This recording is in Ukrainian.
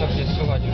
Там є салатів.